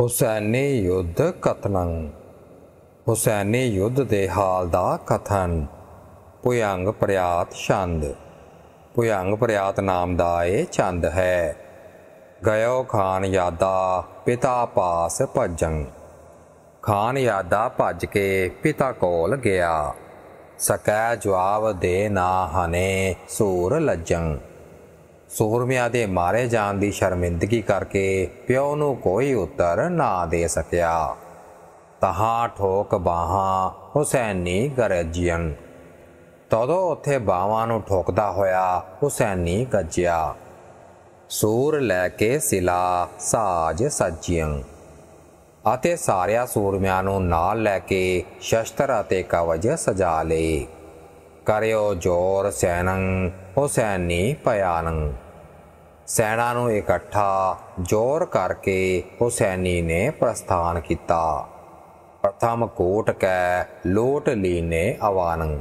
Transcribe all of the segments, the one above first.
ਹੁਸੈਨੀ ਯੁੱਧ ਕਤਨੰ ਹੁਸੈਨੀ ਯੁੱਧ ਦੇ ਹਾਲ ਦਾ ਕਥਨ, ਭੁਯੰਗ ਪ੍ਰਿਆਤ ਛੰਦ, ਭੁਯੰਗ ਪ੍ਰਿਆਤ ਨਾਮ ਦਾ ਇਹ ਛੰਦ ਹੈ। ਗਇਓ ਖਾਨ ਯਾਦਾ ਪਿਤਾ ਪਾਸ ਭਜੰ, ਖਾਨ ਯਾਦਾ ਭੱਜ ਕੇ ਪਿਤਾ ਕੋਲ ਗਿਆ। ਸਕੈ ਜਵਾਬ ਦੇ ਨਾ ਹਨੇ ਸੂਰ ਲੱਜੰ। ਸੂਰਮਿਆਂ ਦੇ ਮਾਰੇ ਜਾਣ ਦੀ ਸ਼ਰਮਿੰਦਗੀ ਕਰਕੇ ਪਿਓ ਨੂੰ ਕੋਈ ਉੱਤਰ ਨਾ ਦੇ ਸਕਿਆ। ਤਹਾਂ ਠੋਕ ਬਾਹਾਂ ਹੁਸੈਨੀ ਗਰਜੀਆਂ ਤਦੋਂ ਉੱਥੇ ਬਾਹਾਂ ਨੂੰ ਠੋਕਦਾ ਹੋਇਆ ਹੁਸੈਨੀ ਗੱਜਿਆ। ਸੂਰ ਲੈ ਕੇ ਸਿਲਾ ਸਾਜ ਸੱਜੀਆਂ ਅਤੇ ਸਾਰਿਆਂ ਸੂਰਮਿਆਂ ਨੂੰ ਨਾਲ ਲੈ ਕੇ ਸ਼ਸਤਰ ਅਤੇ ਕਵਜ ਸਜਾ ਲਏ। ਕਰਿਓ ਜੋਰ ਸੈਨੰ ਹੁਸੈਨੀ ਪਿਆਨੰ ਸੈਨਾ ਨੂੰ ਇਕੱਠਾ ਜ਼ੋਰ ਕਰਕੇ ਹੁਸੈਨੀ ਨੇ ਪ੍ਰਸਥਾਨ ਕੀਤਾ। ਪ੍ਰਥਮ ਕੋਟ ਕੈ ਲੋਟ ਲੀਨੇ ਆਵਾਨੰ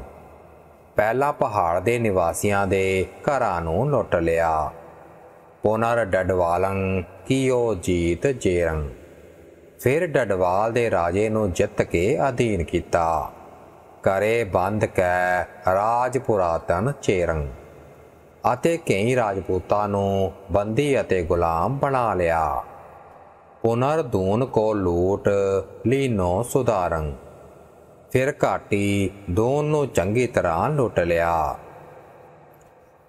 ਪਹਿਲਾ ਪਹਾੜ ਦੇ ਨਿਵਾਸੀਆਂ ਦੇ ਘਰਾਂ ਨੂੰ ਲੁੱਟ ਲਿਆ। ਪੁਨਰ ਡਡਵਾਲੰ ਕੀਓ ਜੀਤ ਜੇਰੰ। ਫਿਰ ਡਡਵਾਲ ਦੇ ਰਾਜੇ ਨੂੰ ਜਿੱਤ ਕੇ ਅਧੀਨ ਕੀਤਾ। ਕਰੇ ਬੰਦ ਕੈ ਰਾਜ ਪੁਰਾਤਨ ਚੇਰੰ। ਅਤੇ ਕਈ ਰਾਜਪੂਤਾਂ ਨੂੰ ਬੰਦੀ ਅਤੇ ਗੁਲਾਮ ਬਣਾ ਲਿਆ। ਪੁਨਰ ਦੂਨ ਕੋ ਲੂਟ ਲੀਨੋ ਸੁਧਾਰੰ। ਫਿਰ ਘਾਟੀ ਦੂਨ ਨੂੰ ਚੰਗੀ ਤਰ੍ਹਾਂ ਲੁੱਟ ਲਿਆ।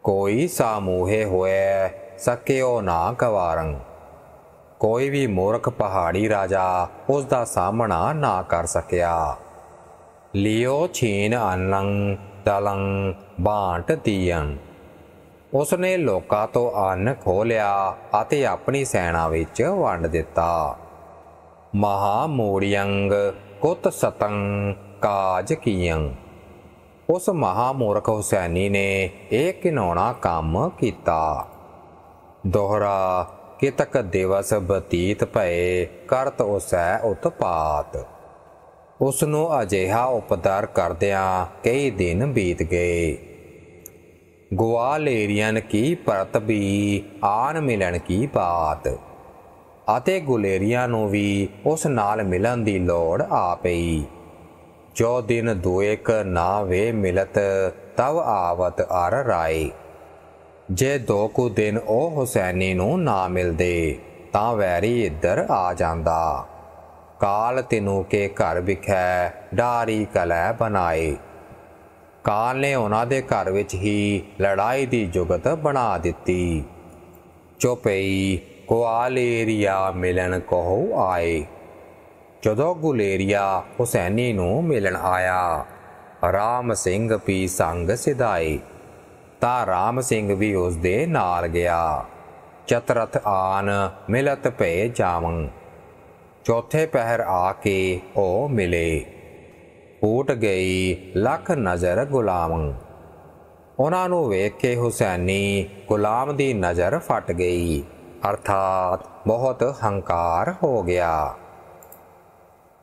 ਕੋਈ ਸਾਮੂਹੇ ਹੋਏ ਸਕਿਓ ਨਾ ਗਵਾਰੰ ਕੋਈ ਵੀ ਮੂਰਖ ਪਹਾੜੀ ਰਾਜਾ ਉਸ ਦਾ ਸਾਹਮਣਾ ਨਾ ਕਰ ਸਕਿਆ। ਲਿਓ ਛੀਨ ਅਨਲੰ ਦਲੰ, ਬਾਂਟ ਦੀਨ ਉਸਨੇ ਲੋਕਾਂ ਤੋਂ ਅੰਨ ਖੋਹ ਲਿਆ ਅਤੇ ਆਪਣੀ ਸੈਨਾ ਵਿੱਚ ਵੰਡ ਦਿੱਤਾ। ਮਹਾ ਮੂੜਿਯੰਗ ਕੁਤ ਸਤੰ ਕਾਜ ਕੀਯੰ। ਉਸ ਮਹਾ ਮੂਰਖ ਹੁਸੈਨੀ ਨੇ ਇਹ ਕਿਨੋਣਾ ਕੰਮ ਕੀਤਾ। ਦੋਹਰਾ, ਕਿਤਕ ਦਿਵਸ ਬਤੀਤ ਭਏ ਕਰਤ ਉਸੈ ਉਤਪਾਤ। ਉਸ ਨੂੰ ਅਜਿਹਾ ਉਪਦਰ ਕਰਦਿਆਂ ਕਈ ਦਿਨ ਬੀਤ ਗਏ। ਗੁਆਲੇਰੀਅਨ ਕੀ ਪਰਤ ਵੀ, ਆਨ ਮਿਲਣ ਕੀ ਬਾਤ। ਅਤੇ ਗੁਲੇਰੀਆਂ ਨੂੰ ਵੀ ਉਸ ਨਾਲ ਮਿਲਣ ਦੀ ਲੋੜ ਆ ਪਈ। ਜੋ ਦਿਨ ਦੁਇਕ ਨਾ ਵੇ ਮਿਲਤ, ਤਵ ਆਵਤ ਅਰ ਰਾਏ। ਜੇ ਦੋ ਕੁ ਦਿਨ ਉਹ ਹੁਸੈਨੀ ਨੂੰ ਨਾ ਮਿਲਦੇ, ਤਾਂ ਵੈਰੀ ਇੱਧਰ ਆ ਜਾਂਦਾ। ਕਾਲ ਤਿਨੂ ਕੇ ਘਰ ਵਿਖੈ, ਡਾਰੀ ਕਲੈ ਬਣਾਏ। ਕਾਲ ਨੇ ਉਹਨਾਂ ਦੇ ਘਰ ਵਿੱਚ ਹੀ ਲੜਾਈ ਦੀ ਜੁਗਤ ਬਣਾ ਦਿੱਤੀ। ਚੋਪਈ ਕੁਆਲੇਰੀਆ ਮਿਲਣ ਕਹੋ ਆਏ। ਜਦੋਂ ਗੁਲੇਰੀਆ ਹੁਸੈਨੀ ਨੂੰ ਮਿਲਣ ਆਇਆ, ਰਾਮ ਸਿੰਘ ਪੀ ਸੰਗ ਸਿਧਾਈ ਤਾਂ ਰਾਮ ਸਿੰਘ ਵੀ ਉਸ ਦੇ ਨਾਲ ਗਿਆ। ਚਤਰਥ ਆਨ ਮਿਲਤ ਭੇ ਜਾਵੰ। ਚੌਥੇ ਪਹਿਰ ਆ ਕੇ ਉਹ ਮਿਲੇ। ਫੂਟ ਗਈ ਲੱਖ ਨਜ਼ਰ ਗੁਲਾਮ। ਉਹਨਾਂ ਨੂੰ ਵੇਖ ਕੇ ਹੁਸੈਨੀ ਗੁਲਾਮ ਦੀ ਨਜ਼ਰ ਫਟ ਗਈ। ਅਰਥਾਤ ਬਹੁਤ ਹੰਕਾਰ ਹੋ ਗਿਆ।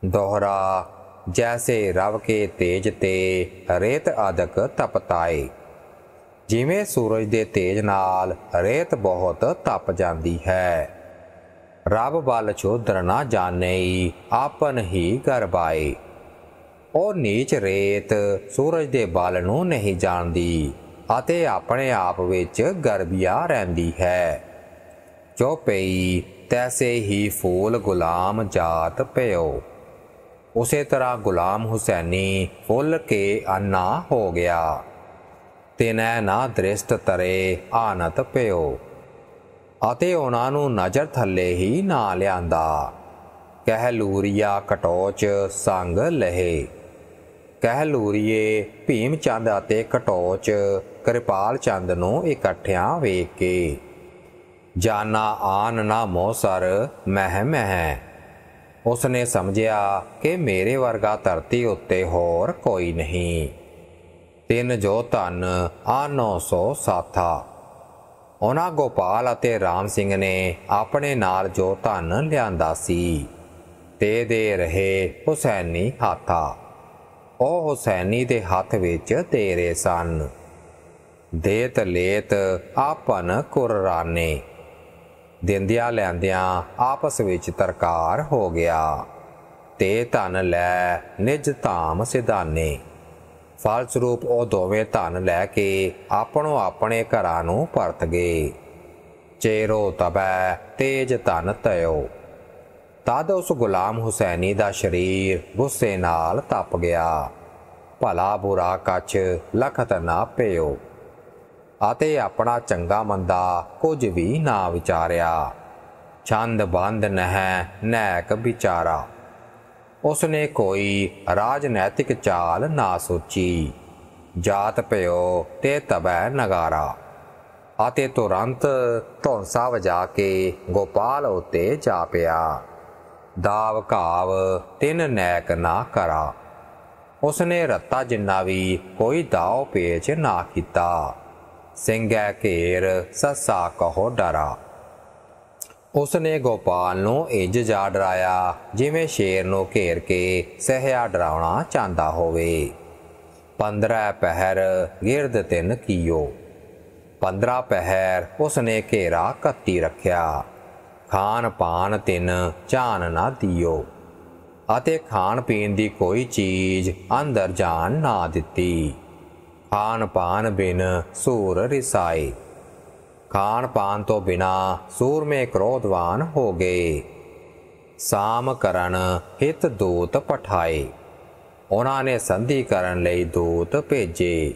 ਦੋਹਰਾ ਜੈਸੇ ਰਵ ਕੇ ਤੇਜ ਤੇ ਰੇਤ ਆਦਕ ਤਪਤਾਏ। ਜਿਵੇਂ ਸੂਰਜ ਦੇ ਤੇਜ ਨਾਲ ਰੇਤ ਬਹੁਤ ਤਪ ਜਾਂਦੀ ਹੈ। ਰਬ ਬਲ ਚੋਦਰ ਨਾ ਜਾਣਈ ਆਪਨ ਹੀ ਗਰਬਾਏ ਉਹ ਨੀਚ ਰੇਤ ਸੂਰਜ ਦੇ ਬਲ ਨੂੰ ਨਹੀਂ ਜਾਣਦੀ ਅਤੇ ਆਪਣੇ ਆਪ ਵਿੱਚ ਗਰਬਿਆ ਰਹਿੰਦੀ ਹੈ। ਜੋ ਤੈਸੇ ਹੀ ਫੂਲ ਗੁਲਾਮ ਜਾਤ ਪਿਓ ਉਸੇ ਤਰ੍ਹਾਂ ਗੁਲਾਮ ਹੁਸੈਨੀ ਫੁੱਲ ਕੇ ਅੰਨਾ ਹੋ ਗਿਆ। ਤਿਨੈ ਨਾ ਦ੍ਰਿਸ਼ਟ ਤਰੇ ਆਨਤ ਪਿਓ ਅਤੇ ਉਹਨਾਂ ਨੂੰ ਨਜ਼ਰ ਥੱਲੇ ਹੀ ਨਾ ਲਿਆਂਦਾ। ਕਹਿ ਲੂਰੀਆ ਕਟੋਚ ਸੰਗ ਲਹੇ। ਕਹਿ ਲੂਰੀਏ, ਭੀਮ ਚੰਦ ਅਤੇ ਕਟੋਚ ਕਿਰਪਾਲ ਚੰਦ ਨੂੰ ਇਕੱਠਿਆਂ ਵੇਖ ਕੇ। ਜਾਨਾ ਆਨ ਨਾ ਮੋਸਰ ਮਹਿ ਮਹਿ। ਉਸਨੇ ਸਮਝਿਆ ਕਿ ਮੇਰੇ ਵਰਗਾ ਧਰਤੀ ਉੱਤੇ ਹੋਰ ਕੋਈ ਨਹੀਂ। ਤਿੰਨ ਜੋ ਧਨ ਆਨੋ ਸੋ ਸਾਥਾ ਉਹਨਾਂ ਗੋਪਾਲ ਅਤੇ ਰਾਮ ਸਿੰਘ ਨੇ ਆਪਣੇ ਨਾਲ ਜੋ ਧਨ ਲਿਆਂਦਾ ਸੀ, ਤੇ ਦੇ ਰਹੇ ਹੁਸੈਨੀ ਹਾਥਾ। ਉਹ ਹੁਸੈਨੀ ਦੇ ਹੱਥ ਵਿੱਚ ਤੇਰੇ ਸਨ। ਦੇਤ ਲੇਤ ਆਪਨ ਕੁਰਾਨੇ ਦਿੰਦਿਆਂ ਲੈਂਦਿਆਂ ਆਪਸ ਵਿੱਚ ਤਰਕਾਰ ਹੋ ਗਿਆ। ਤੇ ਧਨ ਲੈ ਨਿਜ ਧਾਮ ਸਿਧਾਨੇ। ਫਲਸਰੂਪ ਉਹ ਦੋਵੇਂ ਧਨ ਲੈ ਕੇ ਆਪਣੋ ਆਪਣੇ ਘਰਾਂ ਨੂੰ ਪਰਤ ਗਏ। ਚੇਰੋ ਤਬੈ ਤੇਜ ਧਨ ਤਯੋ ਤਦ ਉਸ ਗੁਲਾਮ ਹੁਸੈਨੀ ਦਾ ਸਰੀਰ ਗੁੱਸੇ ਨਾਲ ਤਪ ਗਿਆ। ਭਲਾ ਬੁਰਾ ਕੱਚ ਲਖਤ ਨਾ ਪਿਓ ਅਤੇ ਆਪਣਾ ਚੰਗਾ ਮੰਦਾ ਕੁਝ ਵੀ ਨਾ ਵਿਚਾਰਿਆ। ਛੰਦ ਬੰਦ ਨਹਿ ਨੈਕ ਵਿਚਾਰਾ। ਉਸਨੇ ਕੋਈ ਰਾਜਨੈਤਿਕ ਚਾਲ ਨਾ ਸੋਚੀ। ਜਾਤ ਪਿਓ ਤੇ ਤਬੈ ਨਗਾਰਾ ਅਤੇ ਤੁਰੰਤ ਧੌਂਸਾ ਵਜਾ ਕੇ ਗੋਪਾਲ ਉਤੇ ਜਾ ਪਿਆ। ਦਾਵ ਘਾਵ, ਤਿੰਨ ਨੈਕ ਨਾ ਕਰਾ। ਉਸਨੇ ਰੱਤਾ ਜਿੰਨਾ ਵੀ ਕੋਈ ਦਾਉ ਪੇਚ ਨਾ ਕੀਤਾ। ਸਿੰਘੈ ਘੇਰ, ਸੱਸਾ ਕਹੋ ਡਰਾ। ਉਸਨੇ ਗੋਪਾਲ ਨੂੰ ਇੰਜ ਜਾ ਡਰਾਇਆ, ਜਿਵੇਂ ਸ਼ੇਰ ਨੂੰ ਘੇਰ ਕੇ ਸਹਿਆ ਡਰਾਉਣਾ ਚਾਹੁੰਦਾ ਹੋਵੇ। 15 ਪਹਿਰ, ਗਿਰਦ ਤਿੰਨ ਕੀਓ। 15 ਪਹਿਰ, ਉਸਨੇ ਘੇਰਾ ਕੱਤੀ ਰੱਖਿਆ। ਖਾਣ ਪਾਨ ਤਿੰਨ, ਚਾਨ ਨਾ ਦਿਓ। ਅਤੇ ਖਾਣ ਪੀਣ ਦੀ ਕੋਈ ਚੀਜ਼ ਅੰਦਰ ਜਾਣ ਨਾ ਦਿੱਤੀ। ਖਾਣ ਪਾਨ ਬਿਨ ਸੂਰ ਰਿਸਾਏ। ਖਾਣ ਪਾਨ ਤੋਂ ਬਿਨਾ ਸੂਰਮੇ ਕ੍ਰੋਧਵਾਨ ਹੋ ਗਏ। ਸਾਮ ਕਰਨ ਹਿਤ ਦੂਤ ਪਠਾਏ। ਉਹਨਾਂ ਨੇ ਸੰਧੀ ਕਰਨ ਲਈ ਦੂਤ ਭੇਜੇ।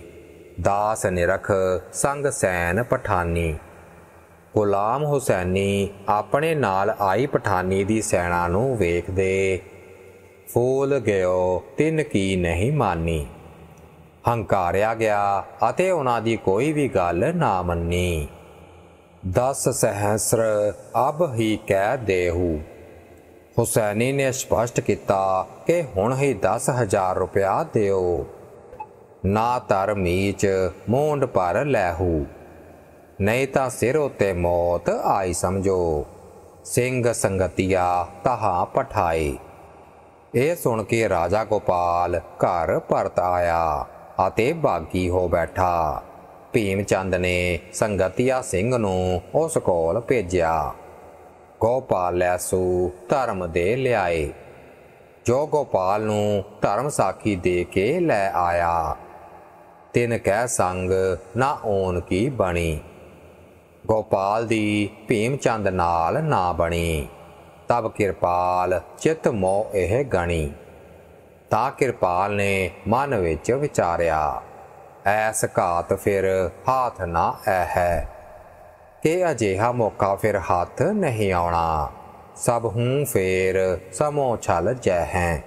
ਦਾਸ ਨਿਰਖ ਸੰਗ ਸੈਨ ਪਠਾਨੀ। ਗੁਲਾਮ ਹੁਸੈਨੀ ਆਪਣੇ ਨਾਲ ਆਈ ਪਠਾਨੀ ਦੀ ਸੈਨਾ ਨੂੰ ਵੇਖਦੇ। ਫੂਲ ਗਿਓ, ਤਿੰਨ ਕੀ ਨਹੀਂ ਮਾਨੀ। ਹੰਕਾਰਿਆ ਗਿਆ ਅਤੇ ਉਹਨਾਂ ਦੀ ਕੋਈ ਵੀ ਗੱਲ ਨਾ ਮੰਨੀ। 10 ਸਹਸਰ, ਅਬ ਹੀ ਕਹਿ ਦੇਹੂ। ਹੁਸੈਨੀ ਨੇ ਸਪਸ਼ਟ ਕੀਤਾ ਕਿ ਹੁਣ ਹੀ 10000 ਰੁਪਇਆ ਦਿਓ। ਨਾ ਤਰ ਮੀਚ, ਮੋਂਡ ਪਰ ਲੈਹੂ। ਨਹੀਂ ਤਾਂ ਸਿਰ ਉਤੇ ਮੌਤ, ਆਈ ਸਮਝੋ। ਸਿੰਘ ਸੰਗਤੀਆ ਤਹਾ ਪਠਾਈ ਇਹ ਸੁਣ ਕੇ ਰਾਜਾ ਗੋਪਾਲ ਘਰ ਪਰਤ ਆਇਆ ਅਤੇ ਬਾਗੀ ਹੋ ਬੈਠਾ। ਭੀਮ ਚੰਦ ਨੇ ਸੰਗਤੀਆ ਸਿੰਘ ਨੂੰ ਉਸ ਕੋਲ ਭੇਜਿਆ। ਗੋਪਾਲ ਲੈਸੂ ਧਰਮ ਦੇ ਲਿਆਏ। ਜੋ ਗੋਪਾਲ ਨੂੰ ਧਰਮ ਸਾਖੀ ਦੇ ਕੇ ਲੈ ਆਇਆ। ਤਿੰਨ ਕਹਿ ਸੰਗ ਨਾ ਓਨ ਕੀ ਬਣੀ। ਗੋਪਾਲ ਦੀ ਭੀਮ ਚੰਦ ਨਾਲ ਨਾ ਬਣੀ। ਤਬ ਕਿਰਪਾਲ ਚਿਤ ਮੋ ਇਹ ਗਣੀ। ਤਾਂ ਕਿਰਪਾਲ ਨੇ ਮਨ ਵਿੱਚ ਵਿਚਾਰਿਆ, ਐਸ ਘਾਤ ਫਿਰ ਹਾਥ ਨਾ ਐ ਹੈ ਕਿ ਅਜਿਹਾ ਮੌਕਾ ਫਿਰ ਹੱਥ ਨਹੀਂ ਆਉਣਾ। ਸਭ ਹੂੰ ਫੇਰ ਸਮੋ ਛਲ ਜੈ ਹੈ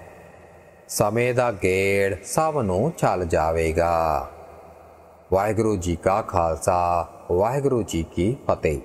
ਸਮੇਂ ਦਾ ਗੇੜ ਸਭ ਨੂੰ ਛਲ ਜਾਵੇਗਾ। ਵਾਹਿਗੁਰੂ ਜੀ ਕਾ ਖਾਲਸਾ ਵਾਹਿਗੁਰੂ ਜੀ ਕੀ ਫਤਿਹ।